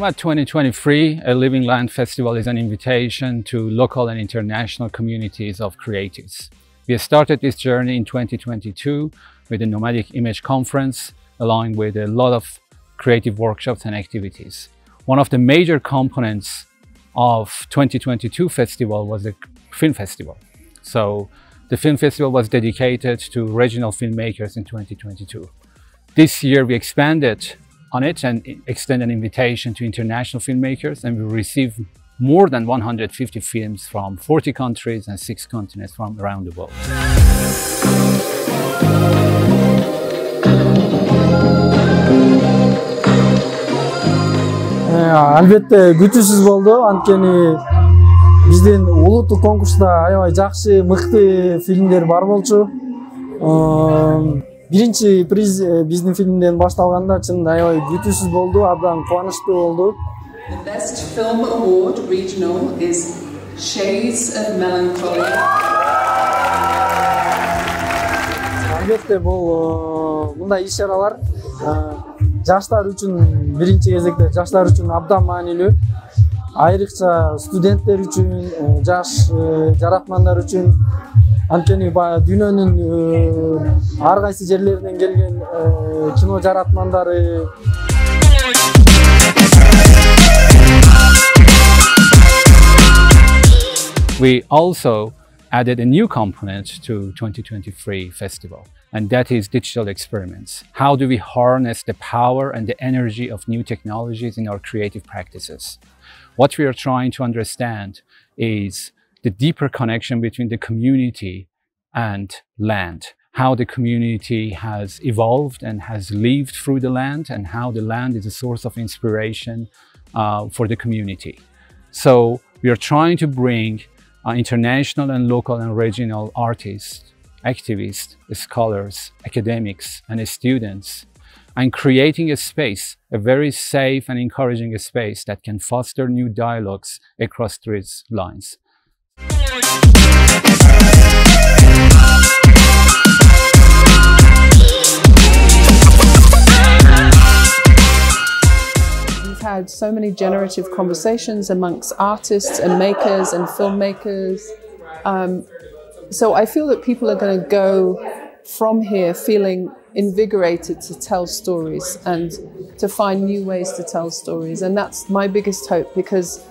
Nomad 2023, a Living Land Festival is an invitation to local and international communities of creatives. We started this journey in 2022 with the Nomadic Image Conference, along with a lot of creative workshops and activities. One of the major components of 2022 festival was the film festival. So the film festival was dedicated to regional filmmakers in 2022. This year we expanded on it and extend an invitation to international filmmakers and we received more than 150 films from 40 countries and six continents from around the world. албетте күтүүсүз болду анткени биздин улуттук конкурста аябай жакшы мыкты фильмдер бар болчу биринчи приз биздин фильмден башталганда чынында аябай күтүүсүз болду абдан кубанычтуу болду The Best Film Award Regional is Shades of Melancholy. албетте бул мындай иш чаралар жаштар үчүн биринчи кезекте жаштар үчүн абдан маанилүү айрыкча студенттер үчүн жаш жаратмандар үчүн анткени баягы дүйнөнүн ар кайсы жерлеринен келген кино жаратмандары We also added a new component to 2023 festival, and that is digital experiments. How do we harness the power and the energy of new technologies in our creative practices? What we are trying to understand is the deeper connection between the community and land, how the community has evolved and has lived through the land and how the land is a source of inspiration uh, for the community. So we are trying to bring uh, international and local and regional artists, activists, scholars, academics and students and creating a space, a very safe and encouraging space that can foster new dialogues across these lines. We've had so many generative conversations amongst artists and makers and filmmakers. Um, so I feel that people are going to go from here feeling invigorated to tell stories and to find new ways to tell stories. And that's my biggest hope because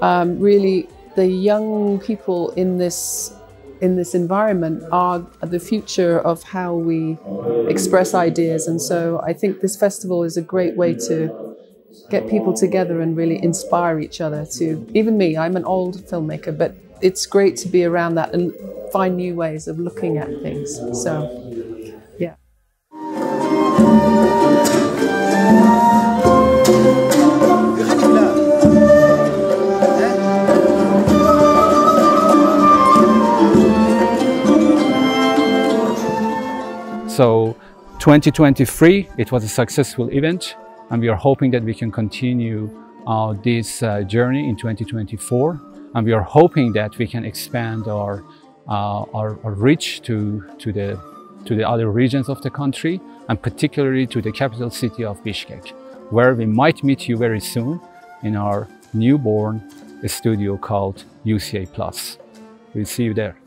um, really the young people in this in this environment are the future of how we express ideas. And so I think this festival is a great way to get people together and really inspire each other to even me, I'm an old filmmaker, but it's great to be around that and find new ways of looking at things. So So 2023, it was a successful event and we are hoping that we can continue uh, this uh, journey in 2024 and we are hoping that we can expand our, uh, our, our, reach to, to, the, to the other regions of the country and particularly to the capital city of Bishkek where we might meet you very soon in our newborn studio called UCA Plus. We'll see you there.